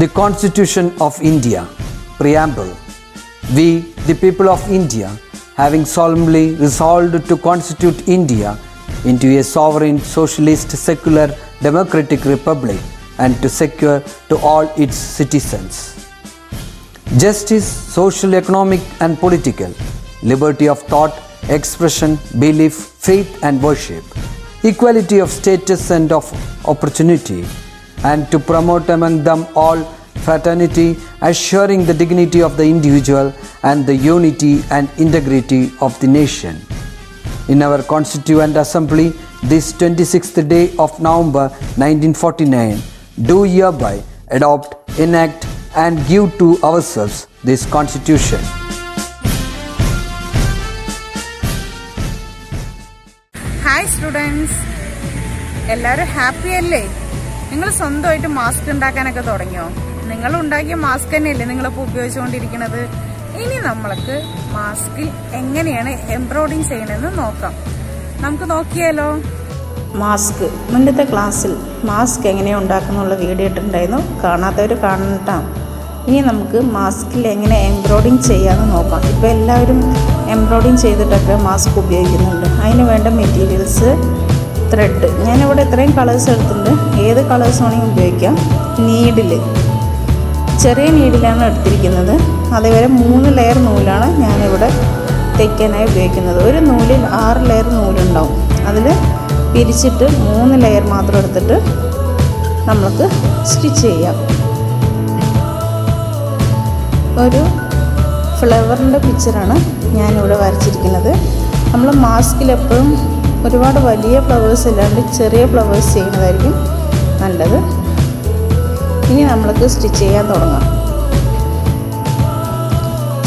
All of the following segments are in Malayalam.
The Constitution of India, Preamble. We, the people of India, having solemnly resolved to constitute India into a sovereign, socialist, secular, democratic republic and to secure to all its citizens justice, social, economic, and political, liberty of thought, expression, belief, faith, and worship, equality of status and of opportunity, and to promote among them all fraternity, assuring the dignity of the individual and the unity and integrity of the nation. In our Constituent Assembly, this 26th day of November 1949, do hereby adopt, enact, and give to ourselves this Constitution. Hi students എല്ലാവരും ഹാപ്പി അല്ലേ നിങ്ങൾ സ്വന്തമായിട്ട് മാസ്ക് ഉണ്ടാക്കാനൊക്കെ തുടങ്ങിയോ? നിങ്ങൾ ഉണ്ടാക്കിയ മാസ്ക് തന്നെയല്ലേ നിങ്ങളിപ്പോൾ ഉപയോഗിച്ചുകൊണ്ടിരിക്കുന്നത്? ഇനി നമ്മൾക്ക് മാസ്കിൽ എങ്ങനെയാണ് എംബ്രോയിഡിങ് ചെയ്യണമെന്ന് നോക്കാം. നമുക്ക് നോക്കിയാലോ? മാസ്ക് മുന്നത്തെ ക്ലാസ്സിൽ മാസ്ക് എങ്ങനെയാണ് ഉണ്ടാക്കുന്നുള്ള വീഡിയോ ഇട്ടിട്ടുണ്ടായിരുന്നു. കാണാത്തവർ കാണട്ടാം. ഇനി നമുക്ക് മാസ്കിൽ എങ്ങനെ എംബ്രോയിഡിങ് ചെയ്യാമെന്ന് നോക്കാം. ഇപ്പോൾ എല്ലാവരും എംബ്രോയിഡിങ് ചെയ്തിട്ടൊക്കെ മാസ്ക് ഉപയോഗിക്കുന്നുണ്ട്. അതിന് വേണ്ട മെറ്റീരിയൽസ് ത്രെഡ്. ഞാനിവിടെ ഇത്രയും കളേഴ്സ് എടുത്തിട്ടുണ്ട്. ഏത് കളേഴ്സ് വേണമെങ്കിൽ ഉപയോഗിക്കാം. നീഡിൽ ചെറിയ നീഡിലാണ് എടുത്തിരിക്കുന്നത്. അതേപോലെ മൂന്ന് ലെയർ നൂലാണ് ഞാനിവിടെ തയ്ക്കാനായി ഉപയോഗിക്കുന്നത്. ഒരു നൂലിൽ ആറ് ലെയർ നൂലുണ്ടാവും. അതിൽ പിരിച്ചിട്ട് മൂന്ന് ലെയർ മാത്രം എടുത്തിട്ട് നമ്മൾക്ക് സ്റ്റിച്ച് ചെയ്യാം. ഒരു ഫ്ലവറിന്റെ പിക്ചറാണ് ഞാനിവിടെ വരച്ചിരിക്കുന്നത്. നമ്മൾ മാസ്കിൽ എപ്പോഴും ഒരുപാട് വലിയ ഫ്ലവേഴ്സ് ഇല്ലാണ്ട് ചെറിയ ഫ്ലവേഴ്സ് ചെയ്യുന്നതായിരിക്കും നല്ലത്. ഇനി നമ്മൾക്ക് സ്റ്റിച്ച് ചെയ്യാൻ തുടങ്ങാം.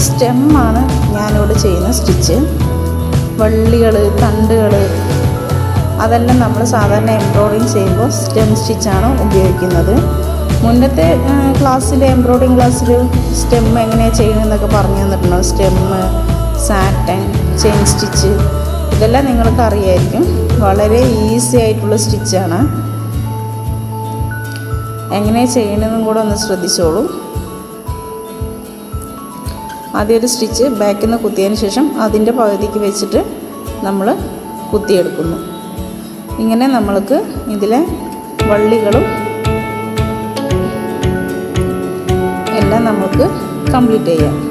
സ്റ്റെമ്മാണ് ഞാനിവിടെ ചെയ്യുന്ന സ്റ്റിച്ച് വള്ളികൾ തണ്ടുകൾ അതെല്ലാം നമ്മൾ സാധാരണ എംബ്രോയിഡിങ് ചെയ്യുമ്പോൾ സ്റ്റെം സ്റ്റിച്ചാണ് ഉപയോഗിക്കുന്നത്. മുന്നത്തെ ക്ലാസ്സിൽ എംബ്രോയിഡിങ് ക്ലാസ്സിൽ സ്റ്റെം എങ്ങനെയാണ് ചെയ്യണമെന്നൊക്കെ പറഞ്ഞു തന്നിട്ടുണ്ടോ സ്റ്റെം സാറ്റൻ ചെയിൻ സ്റ്റിച്ച് ഇതെല്ലാം നിങ്ങൾക്ക് അറിയായിരിക്കും വളരെ ഈസി ആയിട്ടുള്ള സ്റ്റിച്ചാണ്. എങ്ങനെ ചെയ്യണമെന്നും കൂടെ ഒന്ന് ശ്രദ്ധിച്ചോളൂ. ആദ്യം ഒരു സ്റ്റിച്ച് ബാക്കിൽ നിന്ന് കുത്തിയതിന് ശേഷം അതിന്റെ പകുതിക്ക് വെച്ചിട്ട് നമ്മൾ കുത്തിയെടുക്കുന്നു. ഇങ്ങനെ നമ്മൾക്ക് ഇതിലെ വള്ളികളും എല്ലാം നമുക്ക് കംപ്ലീറ്റ് ചെയ്യാം.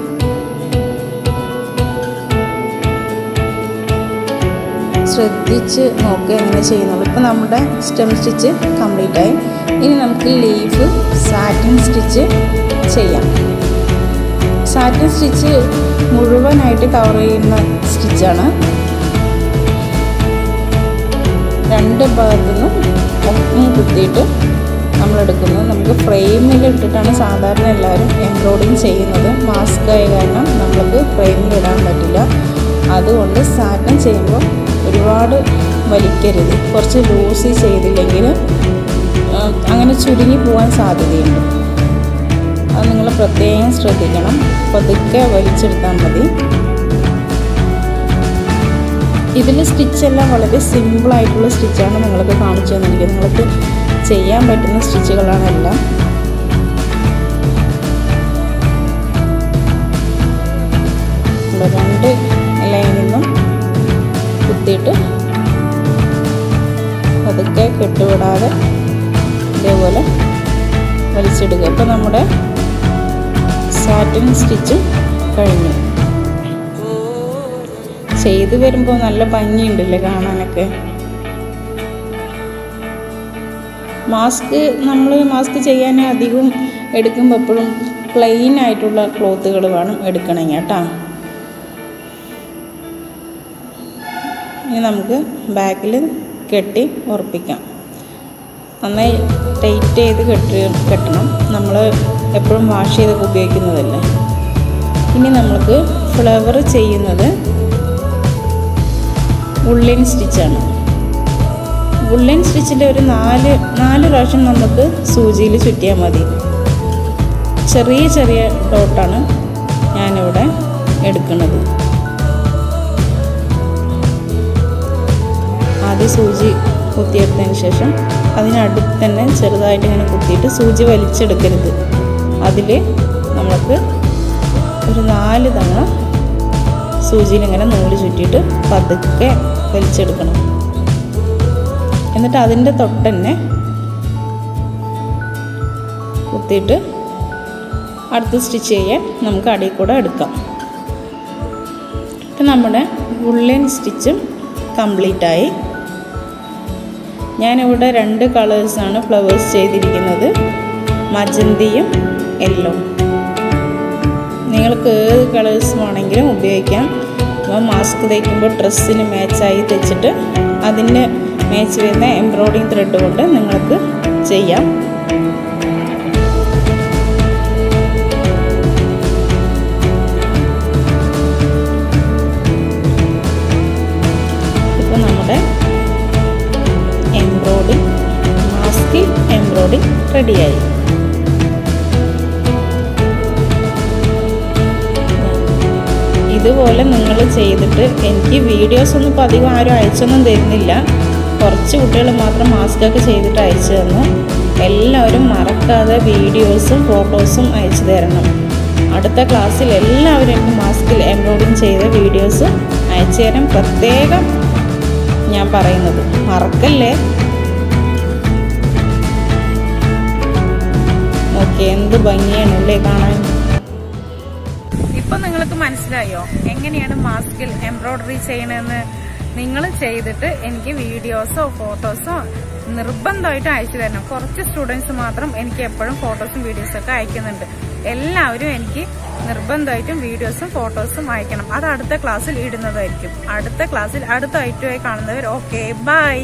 ശ്രദ്ധിച്ച് നോക്കുക എങ്ങനെ ചെയ്യുന്നുള്ളൂ. ഇപ്പോൾ നമ്മുടെ സ്റ്റെം സ്റ്റിച്ച് കംപ്ലീറ്റ് ആയി. ഇനി നമുക്ക് ലീഫ് സാറ്റിൻ സ്റ്റിച്ച് ചെയ്യാം. സാറ്റിൻ സ്റ്റിച്ച് മുഴുവനായിട്ട് കവർ ചെയ്യുന്ന സ്റ്റിച്ചാണ് രണ്ട് ഭാഗത്തുനിന്നും ഒപ്പം കുത്തിയിട്ട് നമ്മളെടുക്കുന്നത് നമുക്ക് ഫ്രെയിമിൽ ഇട്ടിട്ടാണ് സാധാരണ എല്ലാവരും എംബ്രോയിഡിങ് ചെയ്യുന്നത്. മാസ്ക് ആയ കാരണം നമ്മൾക്ക് ഫ്രെയിമിൽ ഇടാൻ പറ്റില്ല. അതുകൊണ്ട് സാറ്റൻ ചെയ്യുമ്പോൾ ഒരുപാട് വലിക്കരുത്. കുറച്ച് ലൂസി ചെയ്തില്ലെങ്കിൽ അങ്ങനെ ചുരുങ്ങി പോകാൻ സാധ്യതയുണ്ട്. അത് നിങ്ങൾ പ്രത്യേകം ശ്രദ്ധിക്കണം. പതുക്കെ വലിച്ചെടുത്താൽ മതി. ഇതിൽ സ്റ്റിച്ചെല്ലാം വളരെ സിമ്പിളായിട്ടുള്ള സ്റ്റിച്ചാണ് നിങ്ങൾക്ക് കാണിച്ചു തന്നിരിക്കുന്നത് നിങ്ങൾക്ക് ചെയ്യാൻ പറ്റുന്ന സ്റ്റിച്ചുകളാണ് എല്ലാം. രണ്ട് ലൈനിൽ നിന്നും കുത്തിയിട്ട് പതുക്കെ കെട്ടുവിടാതെ ഇതേപോലെ വലിച്ചെടുക്കുക ഇപ്പോൾ നമ്മുടെ സാറ്റിൻ സ്റ്റിച്ച് കഴിഞ്ഞു. ചെയ്ത് വരുമ്പോൾ നല്ല ഭംഗിയുണ്ടല്ലേ കാണാനൊക്കെ? മാസ്ക് നമ്മൾ മാസ്ക് ചെയ്യാൻ അധികം എടുക്കുമ്പോൾ എപ്പോഴും പ്ലെയിൻ ആയിട്ടുള്ള ക്ലോത്തുകൾ വേണം എടുക്കണമെങ്കിൽ കേട്ടോ. ഇനി നമുക്ക് ബാക്കിൽ കെട്ടി ഉറപ്പിക്കാം. നന്നായി ടൈറ്റ് ചെയ്ത് കെട്ടി കെട്ടണം. നമ്മൾ എപ്പോഴും വാഷ് ചെയ്തൊക്കെ ഉപയോഗിക്കുന്നതല്ലേ? ഇനി നമുക്ക് ഫ്ലവർ ചെയ്യുന്നത് ഉള്ളിൻ സ്റ്റിച്ചാണ് ഉള്ളിൻ സ്റ്റിച്ചിന്റെ ഒരു നാല് നാല് പ്രാവശ്യം നമുക്ക് സൂചിയിൽ ചുറ്റിയാൽ മതി. ചെറിയ ചെറിയ ഡോട്ടാണ് ഞാനിവിടെ എടുക്കുന്നത്. ആദ്യം സൂചി കുത്തിയെടുത്തതിന് ശേഷം അതിനടുത്ത് തന്നെ ചെറുതായിട്ട് ഇങ്ങനെ കുത്തിയിട്ട് സൂചി വലിച്ചെടുക്കരുത്. അതിൽ നമുക്ക് ഒരു നാല് തവണ സൂചിയിൽ ഇങ്ങനെ നൂൽ ചുറ്റിയിട്ട് പതുക്കെ വലിച്ചെടുക്കണം. എന്നിട്ട് അതിന്റെ തൊട്ടന്നെ കുത്തിയിട്ട് അടുത്ത് സ്റ്റിച്ച് ചെയ്യാൻ നമുക്ക് അടിയിൽ കൂടെ എടുക്കാം. ഇപ്പം നമ്മുടെ ഉള്ളൻ സ്റ്റിച്ചും കംപ്ലീറ്റ് ആയി ഞാനിവിടെ രണ്ട് കളേഴ്സാണ് ഫ്ലവേഴ്സ് ചെയ്തിരിക്കുന്നത്. മജന്തിയും യെല്ലോ നിങ്ങൾക്ക് ഏത് കളേഴ്സ് വേണമെങ്കിലും ഉപയോഗിക്കാം. അപ്പോൾ മാസ്ക് തയ്ക്കുമ്പോൾ ഡ്രസ്സിന് മാച്ചായി തെച്ചിട്ട് അതിന് മാച്ച് വരുന്ന എംബ്രോയിഡിങ് ത്രെഡ് കൊണ്ട് നിങ്ങൾക്ക് ചെയ്യാം. റെഡിയായി ഇതുപോലെ നിങ്ങൾ ചെയ്തിട്ട് എനിക്ക് വീഡിയോസ് ഒന്നും ഇപ്പോൾ അധികം ആരും അയച്ചൊന്നും തരുന്നില്ല. കുറച്ച് കുട്ടികൾ മാത്രം മാസ്കൊക്കെ ചെയ്തിട്ട് അയച്ചു തന്നു. എല്ലാവരും മറക്കാതെ വീഡിയോസും ഫോട്ടോസും അയച്ചു തരണം. അടുത്ത ക്ലാസ്സിൽ എല്ലാവരും മാസ്കിൽ എംബ്രോയിഡിങ് ചെയ്ത വീഡിയോസ് അയച്ചു തരാൻ പ്രത്യേകം ഞാൻ പറയുന്നത്. മറക്കല്ലേ? ഓക്കെ എന്ത് ഭംഗിയാണല്ലേ കാണാൻ? ഇപ്പൊ നിങ്ങൾക്ക് മനസ്സിലായോ? എങ്ങനെയാണ് മാസ്കിൽ എംബ്രോയിഡറി ചെയ്യണമെന്ന് നിങ്ങൾ ചെയ്തിട്ട് എനിക്ക് വീഡിയോസോ ഫോട്ടോസോ നിർബന്ധമായിട്ട് അയച്ചു തരണം. കുറച്ച് സ്റ്റുഡൻസ് മാത്രം എനിക്ക് എപ്പോഴും ഫോട്ടോസും വീഡിയോസും ഒക്കെ അയക്കുന്നുണ്ട്. എല്ലാവരും എനിക്ക് നിർബന്ധമായിട്ടും വീഡിയോസും ഫോട്ടോസും അയക്കണം. അത് അടുത്ത ക്ലാസ്സിൽ ഇടുന്നതായിരിക്കും. അടുത്ത ക്ലാസ്സിൽ അടുത്ത ഐറ്റുമായി കാണുന്നവർ ഓക്കെ ബൈ